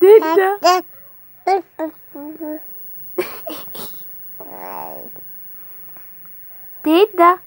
Дядя. Дядя.